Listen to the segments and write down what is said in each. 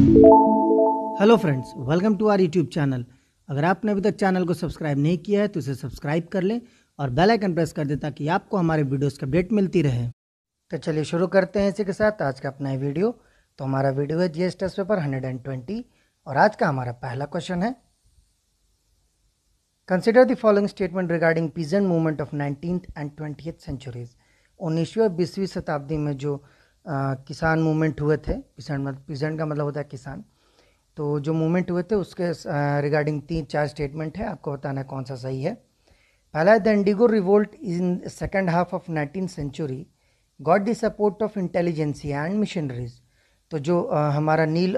Hello friends welcome to our YouTube channel अगर आपने अभी तक चैनल को सब्सक्राइब नहीं किया है तो इसे सब्सक्राइब कर लें और बेल आइकन प्रेस कर दें ताकि आपको हमारे वीडियोस की अपडेट मिलती रहे। तो चलिए शुरू करते हैं इसी के साथ। आज का अपना वीडियो तो हमारा वीडियो है G S test paper hundred और आज का हमारा पहला क्वेश्चन है। Consider the following statement regarding peasant movement of nineteen and twenty centuries उन्नीसवीं और बीसवीं शताब्दी में जो किसान मूवमेंट हुए थे मतलब पीजेंट का मतलब होता है किसान। तो जो मूवमेंट हुए थे उसके रिगार्डिंग तीन चार स्टेटमेंट है आपको बताना कौन सा सही है। पहला है the indigo revolt in second half of nineteen century got the support of intelligentsia and missionaries तो जो आ, हमारा नील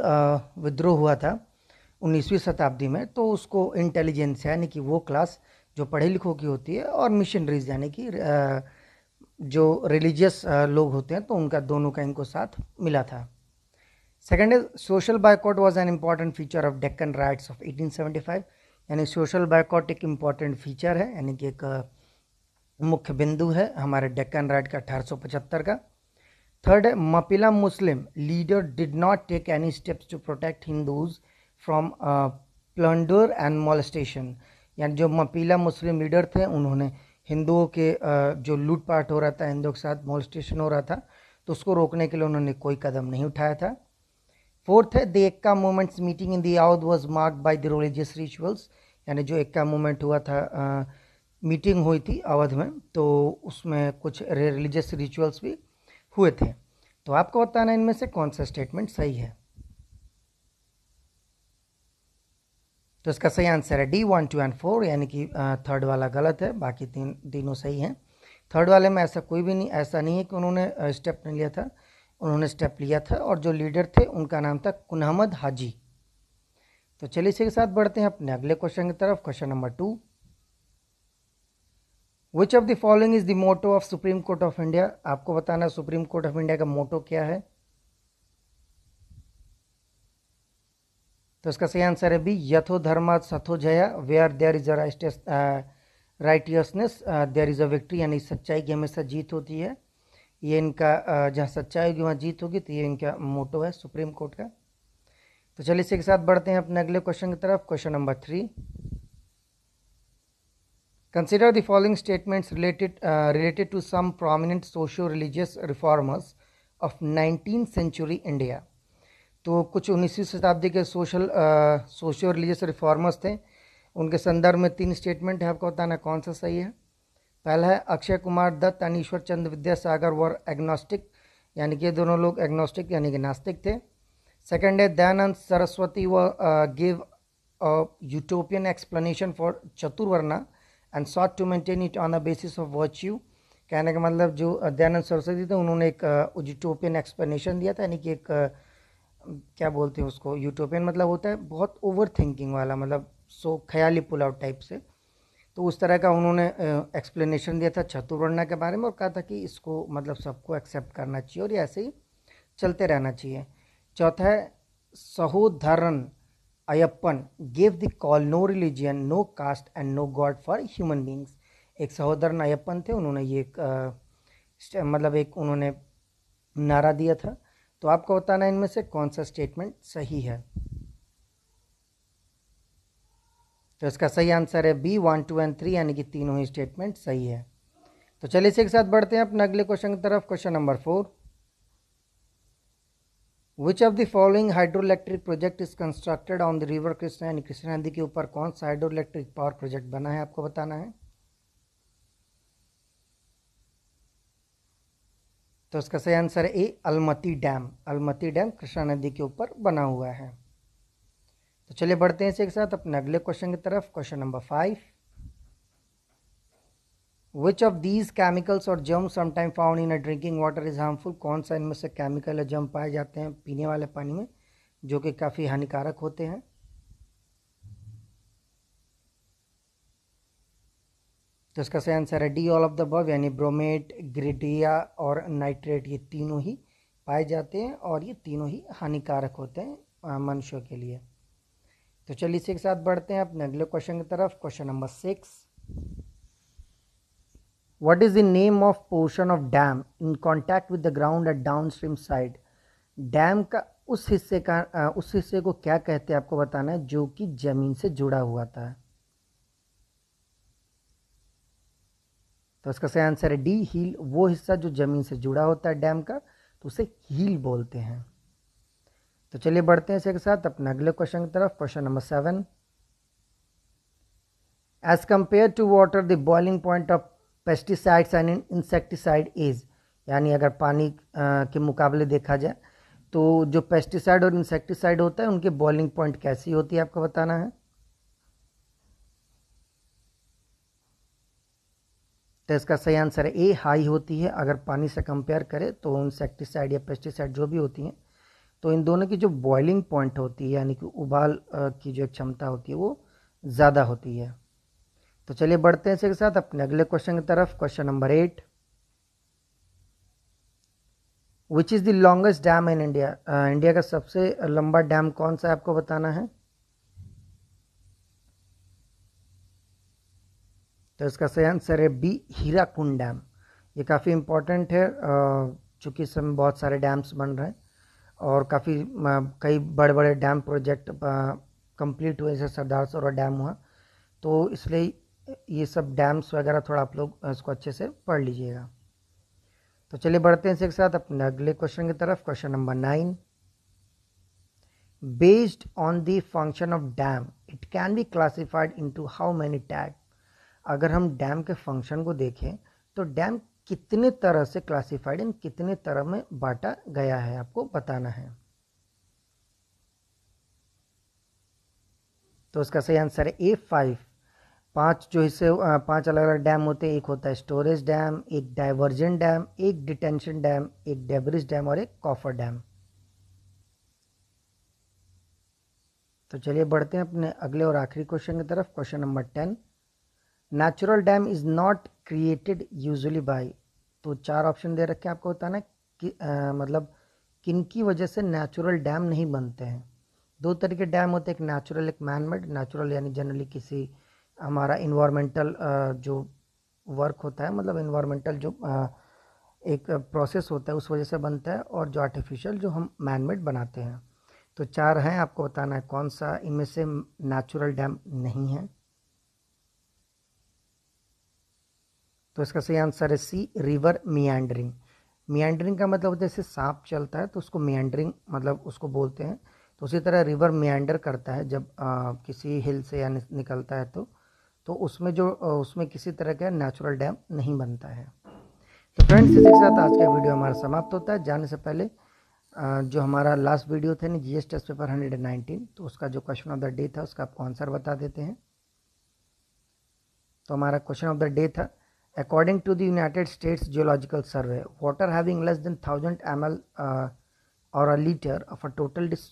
विद्रोह हुआ था उन्नीसवीं शताब्दी में तो उसको इंटेलिजेंस यानी कि वो क्लास जो पढ़े लिखों की होती है और मिशनरीज यानी कि जो रिलीजियस लोग होते हैं तो उनका दोनों का इनको साथ मिला था। Second is social boycott was an important feature of Deccan riots of 1875 यानी सोशल बाइकआउट एक इंपॉर्टेंट फीचर है, यानी कि एक मुख्य बिंदु है हमारे डेक्कन राइट का अठारह का। थर्ड है Mappila Muslim leader did not take any steps to protect Hindus from plunder and molestation यानी जो मपीला मुस्लिम लीडर थे, उन्होंने हिंदुओं के जो लूटपाट हो रहा था, हिंदुओं के साथ मॉलस्टेशन हो रहा था तो उसको रोकने के लिए उन्होंने कोई कदम नहीं उठाया था। फोर्थ है the Eka movement's meeting in the Oudh was marked by the religious rituals यानी जो एक्का मूवमेंट हुआ था मीटिंग हुई थी अवध में तो उसमें कुछ रिलीजियस रिचुअल्स भी हुए थे। तो आपको बताना इनमें से कौन सा स्टेटमेंट सही है? तो इसका सही आंसर है D one two and four यानी कि थर्ड वाला गलत है, बाकी तीन, तीनों सही हैं। थर्ड वाले में ऐसा कोई भी नहीं, ऐसा नहीं है कि उन्होंने स्टेप नहीं लिया था। उन्होंने स्टेप लिया था और जो लीडर थे, उनका नाम था कुनहमद हाजी। तो चलिए इसी के साथ बढ़ते हैं अपने अगले क्वेश्चन की तरफ़ question number two which of the following is the motto of supreme court of India आपको बताना सुप्रीम कोर्ट ऑफ़ इंडिया का मोटो क्या है? तो इसका सही आंसर है बी, यथो धर्म सथो Jaya where there is a righteousness there is a victory यानी सच्चाई की हमेशा जीत होती है। ये इनका जहाँ सच्चाई होगी, वहाँ जीत होगी तो ये इनका मोटो है सुप्रीम कोर्ट का। तो चलिए इसी के साथ बढ़ते हैं अपने अगले क्वेश्चन की तरफ़। Question number three. Consider the following statements related related to some prominent socio religious reformers of nineteen century India तो कुछ उन्नीसवीं शताब्दी के सोशल सोशो रिलीजियस रिफॉर्मर्स थे। उनके संदर्भ में तीन स्टेटमेंट है, आपको बताना कौन सा सही है। पहला है, Akshay Kumar, Dutt and Ishwar Chandra, Vidyasagar were agnostic. यानी कि दोनों लोग एग्नोस्टिक, यानी कि नास्तिक थे। सेकेंड है, दयानंद सरस्वती व give a utopian explanation for chaturvarna and sought to maintain it on the basis of virtue कहने का मतलब जो दयानंद सरस्वती थे, उन्होंने एक यूटोपियन एक्सप्लेनेशन दिया था, यानी कि एक क्या बोलते हैं उसको यूटोपियन मतलब होता है बहुत ओवर थिंकिंग वाला मतलब सो ख्याली पुल आउट टाइप से। तो उस तरह का उन्होंने एक्सप्लेनेशन दिया था चतुर्वर्णा के बारे में और कहा था कि इसको मतलब सबको एक्सेप्ट करना चाहिए और ऐसे ही चलते रहना चाहिए। चौथा है Sahodaran Ayyappan give the call no religion no caste and no god for human beings एक सहोदरन अयप्पन थे उन्होंने ये एक आ, मतलब एक उन्होंने नारा दिया था। तो आपको बताना इनमें से कौन सा स्टेटमेंट सही है। तो इसका सही आंसर है B one two and three यानी कि तीनों ही स्टेटमेंट सही है। तो चलिए इसी के साथ बढ़ते हैं अपने अगले क्वेश्चन की तरफ़ question number four which of the following hydro electric project is constructed on the river Krishna यानी कृष्णा नदी के ऊपर, कौन सा हाइड्रो इलेक्ट्रिक पावर प्रोजेक्ट बना है, आपको बताना है। तो इसका सही आंसर है A, Almatti dam. Almatti dam Krishna नदी के ऊपर बना हुआ है। तो चलिए बढ़ते हैं इसी के साथ, अपने अगले क्वेश्चन की तरफ़। Question number five which of these chemicals और जम sometime found in a drinking water is harmful कौन सा इनमें से केमिकल या जम पाए जाते हैं पीने वाले पानी में, जो कि काफ़ी हानिकारक होते हैं? तो इसका सही आंसर है D all of the above यानी ब्रोमेट ग्रिडिया और नाइट्रेट ये तीनों ही पाए जाते हैं और ये तीनों ही हानिकारक होते हैं मनुष्यों के लिए। तो चलिए इसी के साथ बढ़ते हैं अपने अगले क्वेश्चन की तरफ़। Question number six what is the name of portion of dam in contact with the ground at downstream side dam का उस हिस्से का उस हिस्से को क्या कहते हैं आपको बताना है, जो कि ज़मीन से जुड़ा हुआ था। तो इसका सही आंसर है डी, हील, वो हिस्सा जो ज़मीन से जुड़ा होता है डैम का तो उसे हील बोलते हैं। तो चलिए बढ़ते हैं इसी के साथ, अपने अगले क्वेश्चन की तरफ़, question number seven. As compare to water the boiling point of pesticides and insecticide is यानी अगर पानी के मुकाबले देखा जाए तो जो पेस्टिसाइड और इंसेक्टिसाइड होता है, उनके बॉइलिंग पॉइंट कैसी होती है, आपको बताना है। तो इसका सही आंसर है ए हाई होती है। अगर पानी से कंपेयर करें तो इंसेक्टिसाइड या पेस्टिसाइड जो भी होती हैं तो इन दोनों की जो बॉइलिंग पॉइंट होती है, यानी कि उबाल की जो क्षमता होती है, वो ज़्यादा होती है। तो चलिए बढ़ते हैं इसके साथ अपने अगले क्वेश्चन की तरफ़। Question number eight which is the longest dam in India India का सबसे लंबा डैम कौन सा है, आपको बताना है? तो इसका सही आंसर है बी, हीराकुंड डैम। ये काफ़ी इम्पोर्टेंट है चूँकि इस समय बहुत सारे डैम्स बन रहे हैं और काफ़ी कई बड़े बड़े डैम प्रोजेक्ट कंप्लीट हुए जैसे सरदार सरोवर डैम हुआ। तो इसलिए ये सब डैम्स वगैरह थोड़ा आप लोग इसको अच्छे से पढ़ लीजिएगा। तो चलिए बढ़ते हैं इसके साथ अपने अगले क्वेश्चन की तरफ़। Question number nine based on the function of dam it can be classified into how many tag अगर हम डैम के फ़ंक्शन को देखें तो डैम कितने तरह से क्लासिफाइड इन कितने तरह में बांटा गया है, आपको बताना है। तो उसका सही आंसर है ए फाइव। पाँच जो हिस्से पाँच अलग अलग डैम होते हैं, एक होता है स्टोरेज डैम, एक डाइवर्जन डैम, एक डिटेंशन डैम, एक डेबरिज डैम और एक कॉफर डैम। तो चलिए बढ़ते हैं अपने अगले और आखिरी क्वेश्चन की तरफ़, question number ten. Natural dam is not created usually by तो चार ऑप्शन दे रखे हैं आपको बताना कि आ, मतलब किन की वजह से नेचुरल डैम नहीं बनते हैं? दो तरह के डैम होते हैं एक नेचुरल एक मैन मेड नेचुरल यानी जनरली किसी हमारा इन्वायरमेंटल जो वर्क होता है मतलब इन्वायरमेंटल जो एक प्रोसेस होता है उस वजह से बनता है और जो आर्टिफिशियल जो हम मैन मेड बनाते हैं। तो चार हैं आपको बताना है कौन सा इनमें से नेचुरल डैम नहीं है? तो इसका सही आंसर है सी रिवर मियांडरिंग मियांडरिंग का मतलब जैसे सांप चलता है तो उसको मियांडरिंग मतलब उसको बोलते हैं। तो उसी तरह रिवर मियांडर करता है जब आ, किसी हिल से या निकलता है तो तो उसमें जो उसमें किसी तरह का नेचुरल डैम नहीं बनता है। तो फ्रेंड्स इसी के साथ आज का वीडियो हमारा समाप्त होता है। जाने से पहले जो हमारा लास्ट वीडियो था ना G S test paper hundred and nineteen तो उसका जो क्वेश्चन ऑफ़ द डे था उसका आपको आंसर बता देते हैं। तो हमारा क्वेश्चन ऑफ़ द डे था According to the United States Geological Survey, water having less than 1000 ml uh, or a liter of a total dis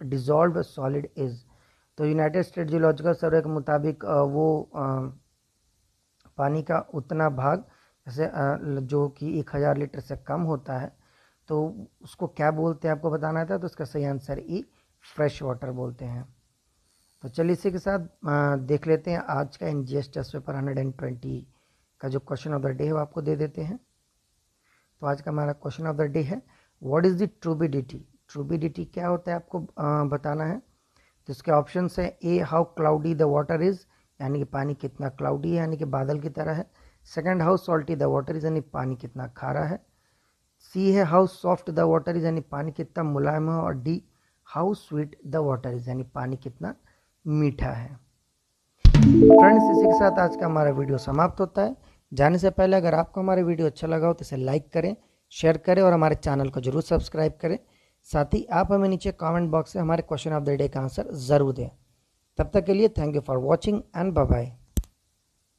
dissolved solid is तो यूनाइटेड स्टेट जियोलॉजिकल सर्वे के मुताबिक वो पानी का उतना भाग जैसे जो कि एक हज़ार लीटर से कम होता है तो उसको क्या बोलते हैं आपको बताना था? तो उसका सही आंसर ई फ्रेश वाटर बोलते हैं। तो चलिए इसी के साथ देख लेते हैं आज का N G S test paper hundred and twenty का जो क्वेश्चन ऑफ़ द डे है वो आपको दे देते हैं। तो आज का हमारा क्वेश्चन ऑफ़ द डे है what is the turbidity turbidity क्या होता है आपको बताना है। तो इसके ऑप्शन है A how cloudy the water is यानी कि पानी कितना क्लाउडी है, यानी कि बादल की तरह है। Second how salty the water is यानी पानी कितना खारा है। सी है how soft the water is यानी पानी कितना मुलायम है। और D how sweet the water is यानी पानी कितना मीठा है। फ्रेंड्स इसी के साथ आज का हमारा वीडियो समाप्त होता है। जाने से पहले अगर आपको हमारे वीडियो अच्छा लगा हो तो इसे लाइक करें, शेयर करें और हमारे चैनल को ज़रूर सब्सक्राइब करें। साथ ही आप हमें नीचे कमेंट बॉक्स से हमारे क्वेश्चन ऑफ़ द डे का आंसर ज़रूर दें। तब तक के लिए thank you for watching and bye